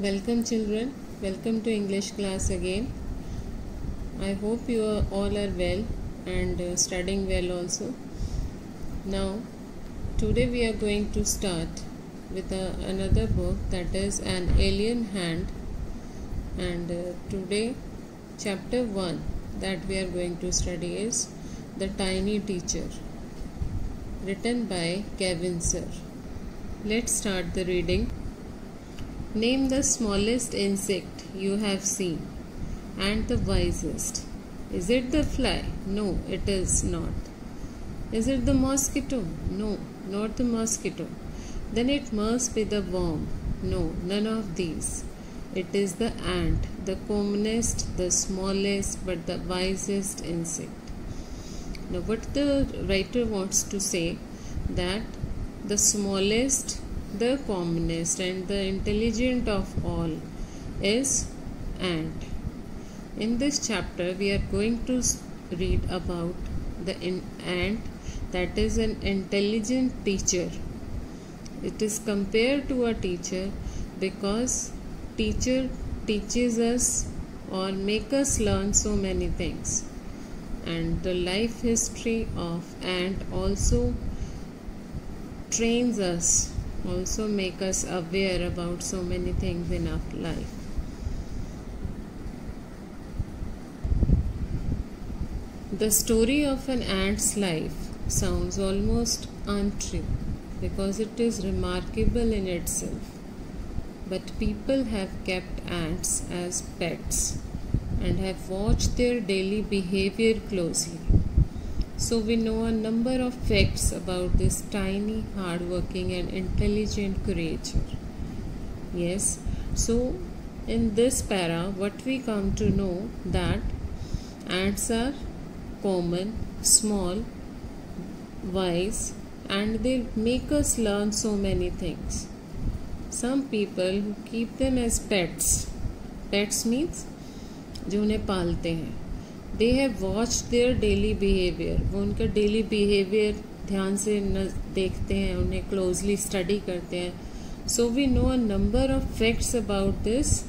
Welcome children, welcome to English class again. I hope you are, all are well and uh, studying well also. Now, today we are going to start with a, another book that is An Alien Hand and uh, today chapter 1 that we are going to study is The Tiny Teacher written by Kevin Sir. Let's start the reading. Name the smallest insect you have seen and the wisest. Is it the fly? No, it is not. Is it the mosquito? No, not the mosquito. Then it must be the worm. No, none of these. It is the ant, the commonest, the smallest, but the wisest insect. Now, what the writer wants to say that the smallest, the commonest, and the intelligent of all is ant. In this chapter, we are going to read about the ant that is an intelligent teacher. It is compared to a teacher because teacher teaches us or make us learn so many things and the life history of ant also trains us also make us aware about so many things in our life the story of an ant's life sounds almost untrue because it is remarkable in itself but people have kept ants as pets and have watched their daily behavior closely. So we know a number of facts about this tiny, hardworking, and intelligent creature. Yes, so in this para, what we come to know that ants are common, small, wise, and they make us learn so many things. Some people keep them as pets. Pets means जो उन्हें पालते हैं they have watch their daily behaviour वो उनका daily behaviour ध्यान से देखते हैं, उन्हें क्लोजली स्टडी करते हैं। So we know a number of facts about this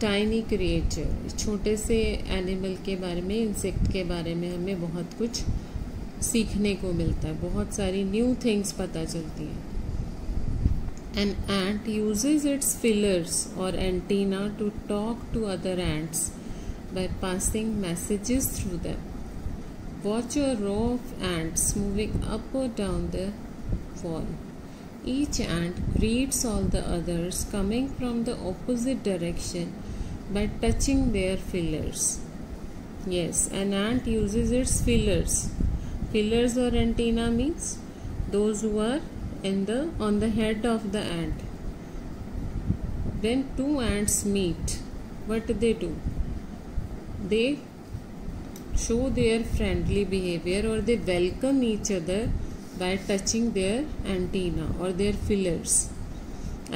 tiny creature छोटे से एनिमल के बारे में इंसेक्ट के बारे में हमें बहुत कुछ सीखने को मिलता है। बहुत सारी न्यू थिंग्स पता चलती हैं। An ant uses its fillers or antenna to talk to other ants. By passing messages through them. Watch a row of ants moving up or down the wall. Each ant greets all the others coming from the opposite direction by touching their fillers. Yes, an ant uses its fillers. Fillers or antenna means those who are in the on the head of the ant when two ants meet what do they do they show their friendly behavior or they welcome each other by touching their antenna or their fillers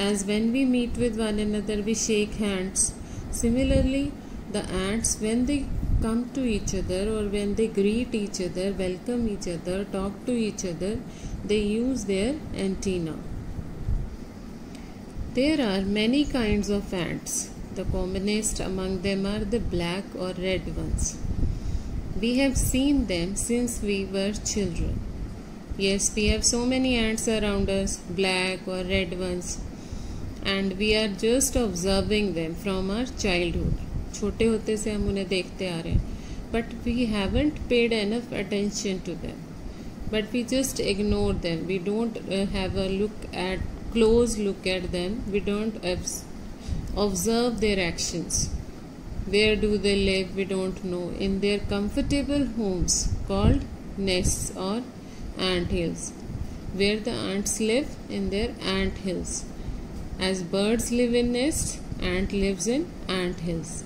as when we meet with one another we shake hands similarly the ants when they come to each other or when they greet each other, welcome each other, talk to each other, they use their antenna. There are many kinds of ants. The commonest among them are the black or red ones. We have seen them since we were children. Yes, we have so many ants around us, black or red ones, and we are just observing them from our childhood. छोटे होते से हम उन्हें देखते आ रहे हैं but we haven't paid enough attention to them but we just ignore them we don't have a look at close look at them we don't observe their actions. Where do they live we don't know. In their comfortable homes called nests or ant hills where the ants live in their ant hills as birds live in nests ant lives in ant hills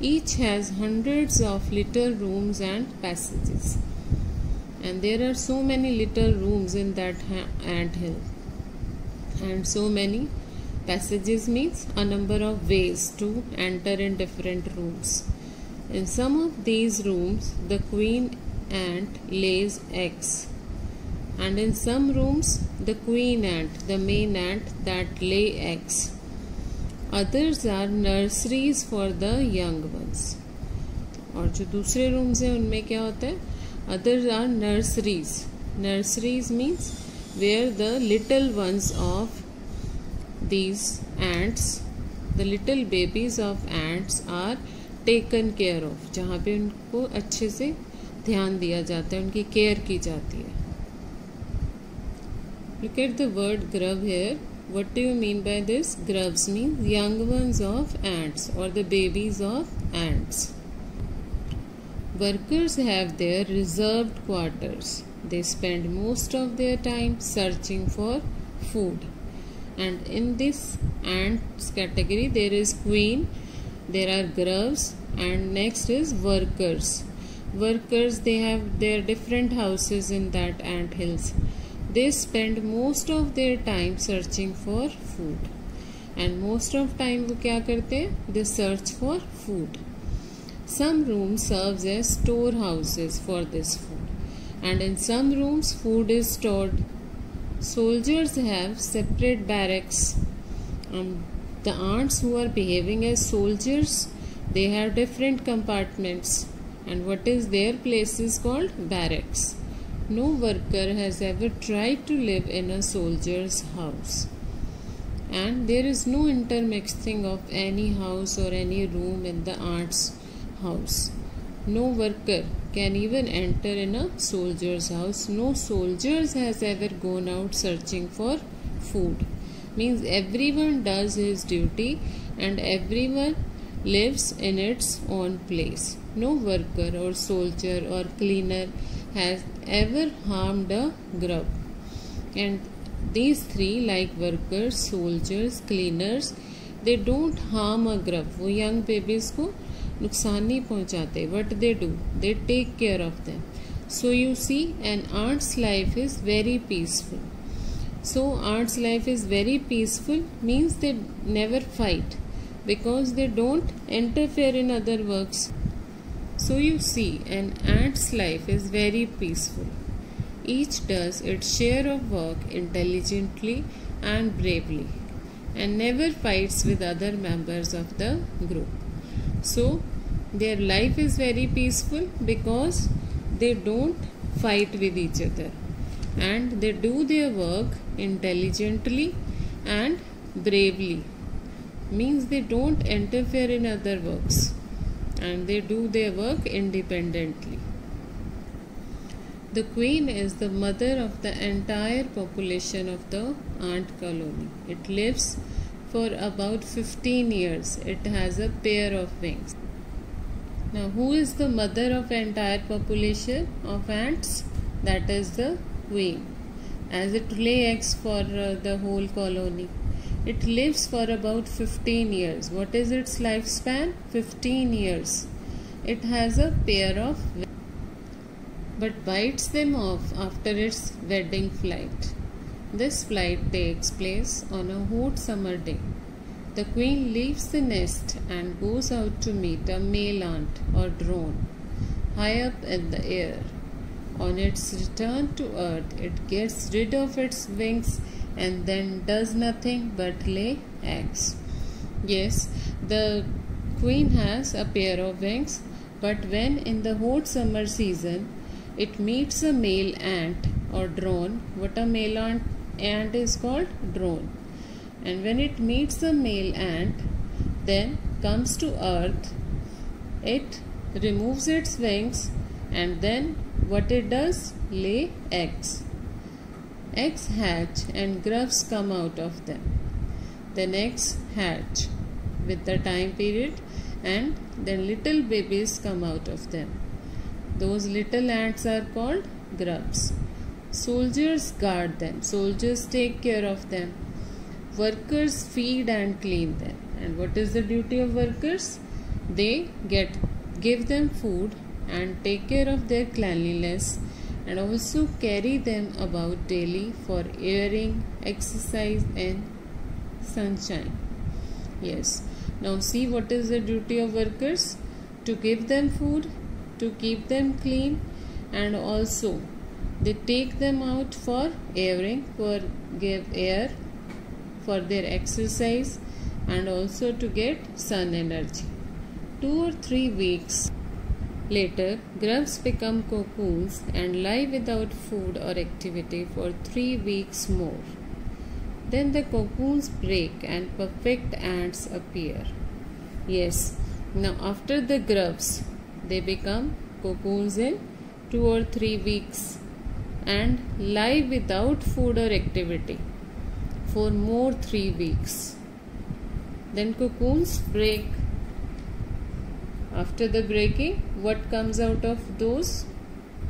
each has hundreds of little rooms and passages. And there are so many little rooms in that ant hill. And so many passages means a number of ways to enter in different rooms. In some of these rooms, the queen ant lays eggs. And in some rooms, the queen ant, the main ant that lay eggs others are nurseries for the young ones और जो दूसरे rooms हैं उनमें क्या होता है others are nurseries nurseries means where the little ones of these ants the little babies of ants are taken care of जहाँ पे उनको अच्छे से ध्यान दिया जाता है उनकी केयर की जाती है look at the word grub here what do you mean by this grubs means young ones of ants or the babies of ants workers have their reserved quarters they spend most of their time searching for food and in this ants category there is queen there are grubs and next is workers workers they have their different houses in that ant hills they spend most of their time searching for food and most of time वो क्या करते हैं they search for food some rooms serves as storehouses for this food and in some rooms food is stored soldiers have separate barracks um, the ants who are behaving as soldiers they have different compartments and what is their place is called barracks. No worker has ever tried to live in a soldier's house. And there is no intermixing of any house or any room in the ant's house. No worker can even enter in a soldier's house. No soldiers has ever gone out searching for food. Means everyone does his duty and everyone lives in its own place. No worker or soldier or cleaner has ever harmed a grub. And these three, like workers, soldiers, cleaners, they don't harm a grub. वो young babies को नुकसान नहीं पहुंचाते what they do they take care of them so you see an ant's life is very peaceful so ant's life is very peaceful means they never fight because they don't interfere in other works so you see an ant's life is very peaceful each does it share of work intelligently and bravely and never fights with other members of the group So, their life is very peaceful because they don't fight with each other and they do their work intelligently and bravely means they don't interfere in other works and they do their work independently. The queen is the mother of the entire population of the ant colony. It lives for about 15 years. It has a pair of wings. Now, who is the mother of entire population of ants? That is the queen, as it lay eggs for uh, the whole colony. It lives for about 15 years. What is its lifespan? 15 years. It has a pair of wings, but bites them off after its wedding flight. This flight takes place on a hot summer day. The queen leaves the nest and goes out to meet a male ant or drone high up in the air. On its return to earth, it gets rid of its wings and then does nothing but lay eggs. Yes, the queen has a pair of wings, but when in the hot summer season it meets a male ant or drone, what a male ant, ant is called? Drone. And when it meets a male ant, then comes to earth, it removes its wings and then what it does? Lay eggs. Eggs hatch and grubs come out of them. Then eggs hatch with the time period and then little babies come out of them. Those little ants are called grubs. Soldiers guard them. Soldiers take care of them. Workers feed and clean them. And what is the duty of workers? They get give them food and take care of their cleanliness and also carry them about daily for airing, exercise, and sunshine. Yes, now see what is the duty of workers to give them food, to keep them clean, and also they take them out for airing, for give air, for their exercise, and also to get sun energy. Two or three weeks later, grubs become cocoons and lie without food or activity for three weeks more. Then the cocoons break and perfect ants appear. Yes, now after the grubs, they become cocoons in two or three weeks and lie without food or activity for more three weeks. Then cocoons break. After the breaking, what comes out of those?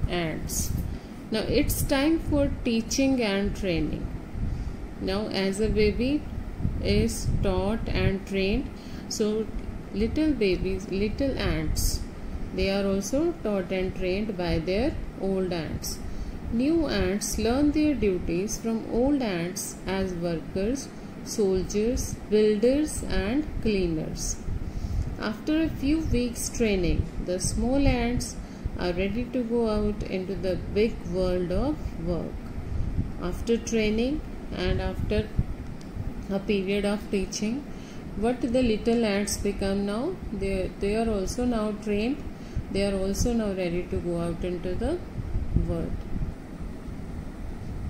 Ants. Now it's time for teaching and training. Now, as a baby is taught and trained, so little babies, little ants, they are also taught and trained by their old ants. New ants learn their duties from old ants as workers, soldiers, builders, and cleaners. After a few weeks' training, the small ants are ready to go out into the big world of work. After training and after a period of teaching, what the little ants become now, they, they are also now trained, they are also now ready to go out into the world.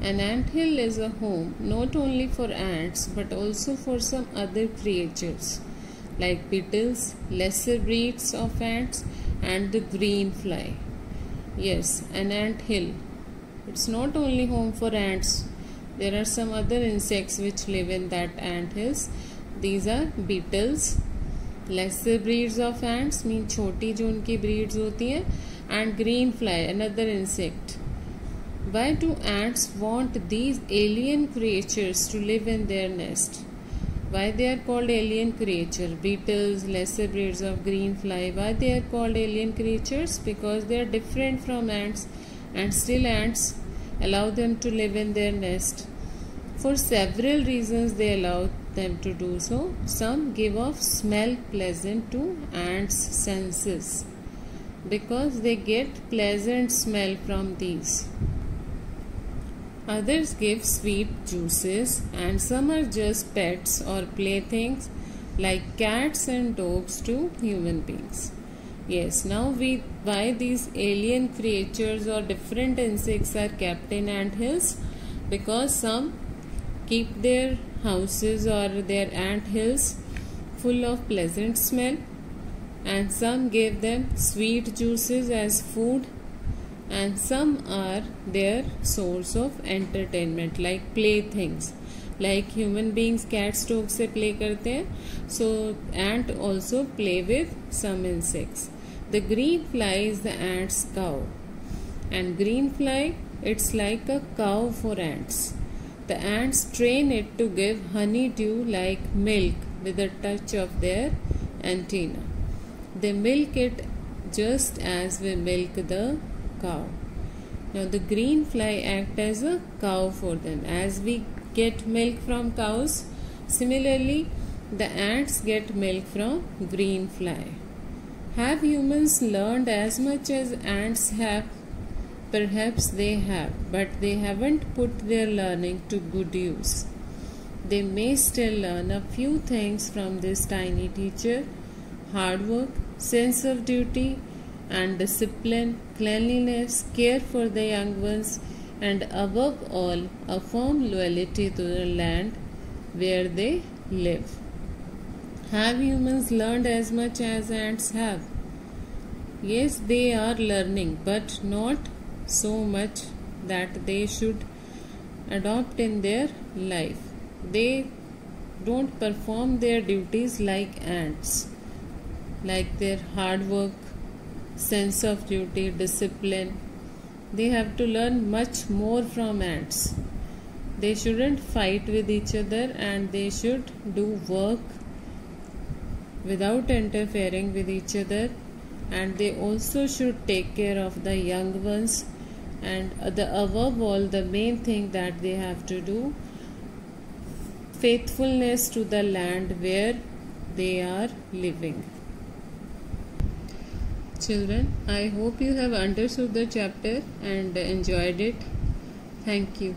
An ant hill is a home not only for ants but also for some other creatures like beetles, lesser breeds of ants, and the green fly. Yes, an ant hill. It's not only home for ants. There are some other insects which live in that ant hills. These are beetles, lesser breeds of ants mean छोटी जो उनकी breeds होती हैं and green fly another insect why do ants want these alien creatures to live in their nest? Why they are called alien creatures? Beetles, lesser breeds of green fly. Why they are called alien creatures? Because they are different from ants and still ants allow them to live in their nest. For several reasons they allow them to do so. Some give off smell pleasant to ants' senses because they get pleasant smell from these. Others give sweet juices, and some are just pets or playthings like cats and dogs to human beings. Yes, now we why these alien creatures or different insects are kept in ant hills because some keep their houses or their ant hills full of pleasant smell and some give them sweet juices as food and some are their source of entertainment like playthings. Like human beings cats dogs se play karte hain. So ant also play with some insects. The green fly is the ant's cow. And green fly it's like a cow for ants. The ants train it to give honeydew like milk with a touch of their antenna. They milk it just as we milk the cow. Now the green fly act as a cow for them. As we get milk from cows, similarly the ants get milk from green fly. Have humans learned as much as ants have? Perhaps they have, but they haven't put their learning to good use. They may still learn a few things from this tiny teacher hard work, sense of duty, and discipline, cleanliness, care for the young ones, and above all, a firm loyalty to the land where they live. Have humans learned as much as ants have? Yes, they are learning, but not so much that they should adopt in their life. They don't perform their duties like ants, like their hard work, sense of duty, discipline. They have to learn much more from ants. They shouldn't fight with each other and they should do work without interfering with each other and they also should take care of the young ones and the above all the main thing that they have to do faithfulness to the land where they are living Children, I hope you have understood the chapter and enjoyed it. Thank you.